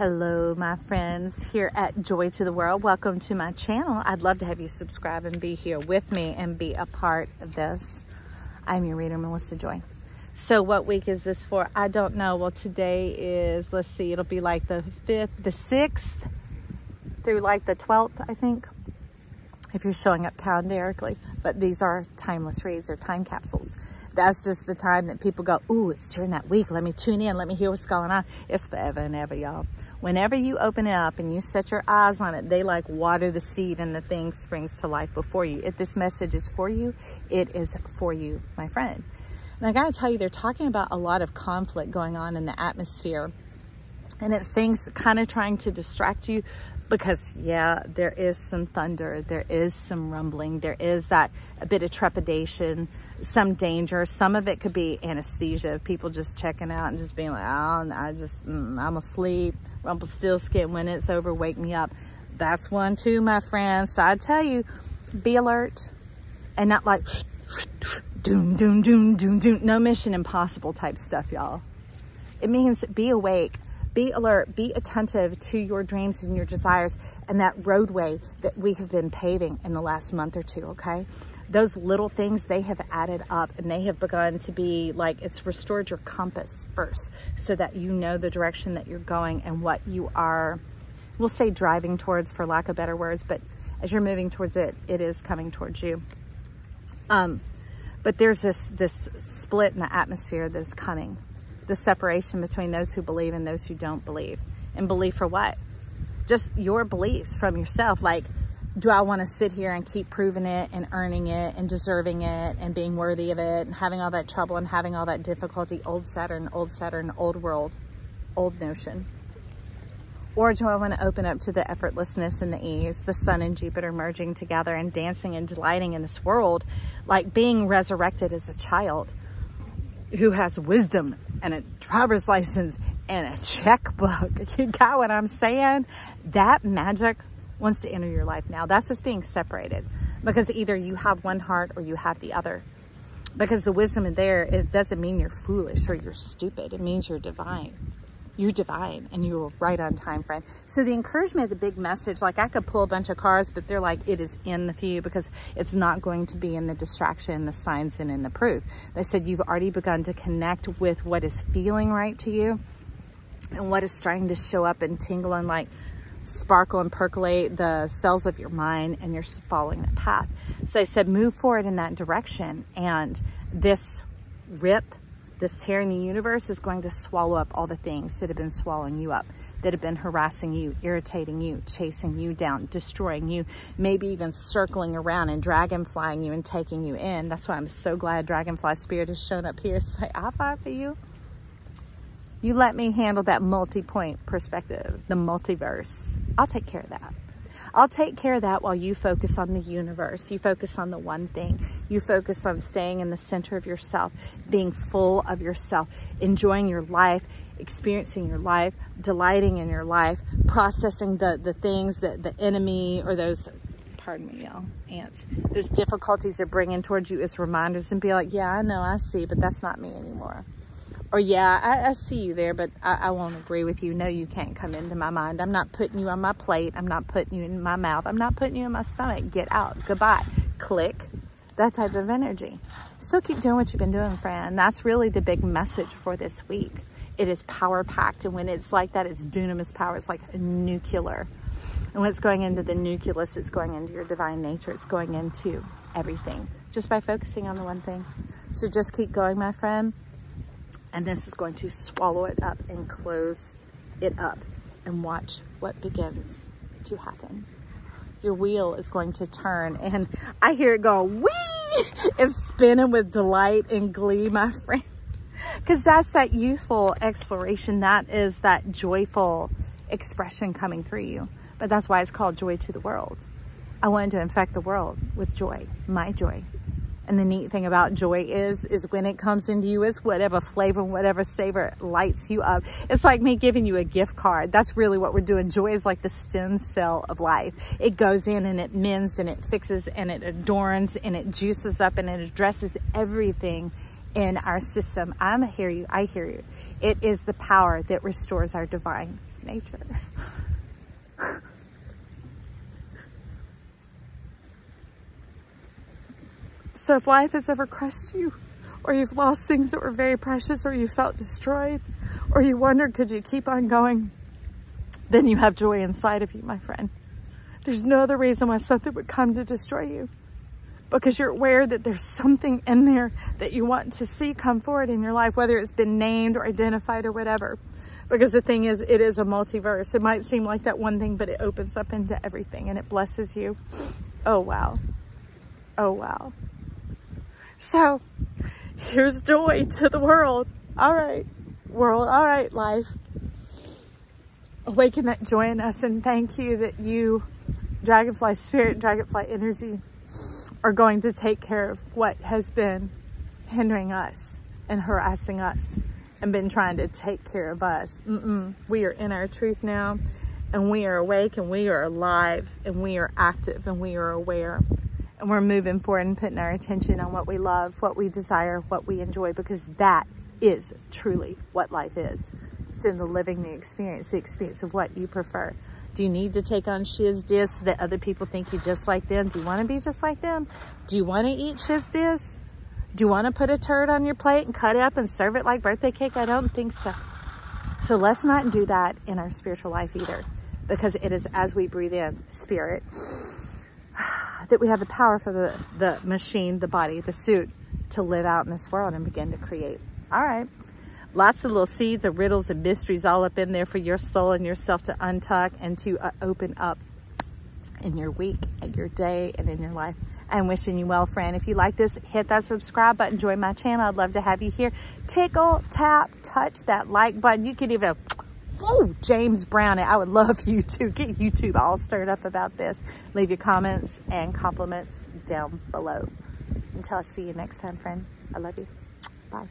Hello, my friends here at Joy to the World. Welcome to my channel. I'd love to have you subscribe and be here with me and be a part of this. I'm your reader, Melissa Joy. So what week is this for? I don't know. Well, today is, let's see, it'll be like the 5th, the 6th through like the 12th, I think, if you're showing up calendarically. But these are timeless reads. They're time capsules that's just the time that people go, ooh, it's during that week. Let me tune in. Let me hear what's going on. It's forever and ever, y'all. Whenever you open it up and you set your eyes on it, they like water the seed and the thing springs to life before you. If this message is for you, it is for you, my friend. And I got to tell you, they're talking about a lot of conflict going on in the atmosphere. And it's things kind of trying to distract you because yeah, there is some thunder, there is some rumbling, there is that a bit of trepidation, some danger. Some of it could be anesthesia, people just checking out and just being like, oh, I just, mm, I'm asleep, Rumpelstiltskin, when it's over, wake me up. That's one too, my friends. So I tell you, be alert and not like, doom, doom, doom, doom, doom. No mission impossible type stuff, y'all. It means be awake be alert, be attentive to your dreams and your desires and that roadway that we have been paving in the last month or two, okay? Those little things, they have added up and they have begun to be like, it's restored your compass first so that you know the direction that you're going and what you are, we'll say driving towards for lack of better words, but as you're moving towards it, it is coming towards you. Um, but there's this, this split in the atmosphere that is coming the separation between those who believe and those who don't believe. And believe for what? Just your beliefs from yourself. Like, do I want to sit here and keep proving it and earning it and deserving it and being worthy of it and having all that trouble and having all that difficulty? Old Saturn, old Saturn, old world, old notion. Or do I want to open up to the effortlessness and the ease, the sun and Jupiter merging together and dancing and delighting in this world, like being resurrected as a child who has wisdom and a driver's license and a checkbook. You got what I'm saying? That magic wants to enter your life now. That's just being separated because either you have one heart or you have the other. Because the wisdom in there, it doesn't mean you're foolish or you're stupid. It means you're divine you're divine and you are right on time, friend. So the encouragement, the big message, like I could pull a bunch of cards, but they're like, it is in the few because it's not going to be in the distraction, the signs, and in the proof. They said you've already begun to connect with what is feeling right to you and what is starting to show up and tingle and like sparkle and percolate the cells of your mind and you're following that path. So I said, move forward in that direction. And this rip this tear in the universe is going to swallow up all the things that have been swallowing you up, that have been harassing you, irritating you, chasing you down, destroying you, maybe even circling around and dragonflying you and taking you in. That's why I'm so glad Dragonfly Spirit has shown up here. Say, I fight for you. You let me handle that multi-point perspective, the multiverse. I'll take care of that. I'll take care of that while you focus on the universe. You focus on the one thing. You focus on staying in the center of yourself, being full of yourself, enjoying your life, experiencing your life, delighting in your life, processing the, the things that the enemy or those, pardon me, y'all, ants, those difficulties they're bringing towards you as reminders and be like, yeah, I know, I see, but that's not me anymore or yeah, I, I, see you there, but I, I, won't agree with you. No, you can't come into my mind. I'm not putting you on my plate. I'm not putting you in my mouth. I'm not putting you in my stomach. Get out. Goodbye. Click. That type of energy. Still keep doing what you've been doing, friend. That's really the big message for this week. It is power packed. And when it's like that, it's dunamis power. It's like nuclear. And when it's going into the nucleus, it's going into your divine nature. It's going into everything just by focusing on the one thing. So just keep going, my friend and this is going to swallow it up and close it up and watch what begins to happen. Your wheel is going to turn and I hear it go, wee! It's spinning with delight and glee, my friend. Because that's that youthful exploration. That is that joyful expression coming through you. But that's why it's called Joy to the World. I wanted to infect the world with joy, my joy, and the neat thing about joy is, is when it comes into you, it's whatever flavor, whatever savor lights you up. It's like me giving you a gift card. That's really what we're doing. Joy is like the stem cell of life. It goes in and it mends and it fixes and it adorns and it juices up and it addresses everything in our system. I'm hear you. I hear you. It is the power that restores our divine nature. so if life has ever crushed you, or you've lost things that were very precious, or you felt destroyed, or you wondered, could you keep on going? Then you have joy inside of you, my friend. There's no other reason why something would come to destroy you because you're aware that there's something in there that you want to see come forward in your life, whether it's been named or identified or whatever. Because the thing is, it is a multiverse. It might seem like that one thing, but it opens up into everything and it blesses you. Oh, wow. Oh, wow. So here's joy to the world. All right, world. All right, life. Awaken that joy in us and thank you that you, Dragonfly Spirit, Dragonfly Energy, are going to take care of what has been hindering us and harassing us and been trying to take care of us. Mm -mm. We are in our truth now and we are awake and we are alive and we are active and we are aware we're moving forward and putting our attention on what we love, what we desire, what we enjoy, because that is truly what life is. It's in the living the experience, the experience of what you prefer. Do you need to take on shiz dis that other people think you just like them? Do you want to be just like them? Do you want to eat shiz dis? Do you want to put a turd on your plate and cut it up and serve it like birthday cake? I don't think so. So let's not do that in our spiritual life either, because it is as we breathe in spirit that we have the power for the, the machine, the body, the suit to live out in this world and begin to create. All right. Lots of little seeds of riddles and mysteries all up in there for your soul and yourself to untuck and to uh, open up in your week and your day and in your life. I'm wishing you well, friend. If you like this, hit that subscribe button, join my channel. I'd love to have you here. Tickle, tap, touch that like button. You can even, oh, James Brown I would love you to get YouTube all stirred up about this. Leave your comments and compliments down below. Until I see you next time, friend. I love you. Bye.